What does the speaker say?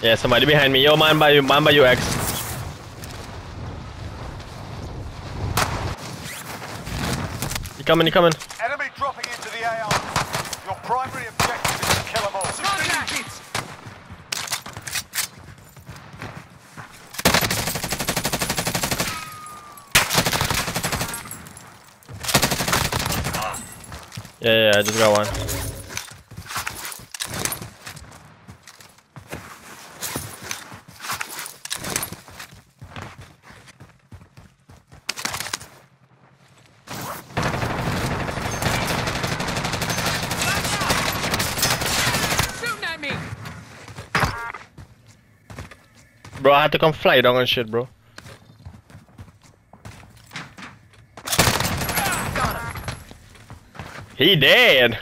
Yeah, somebody behind me. Yo, man by you, man by you, X. You coming, you coming. Enemy dropping into the AR. Your primary objective is to kill them all. Yeah, yeah, I just got one. Bro, I had to come fly down and shit, bro. He dead.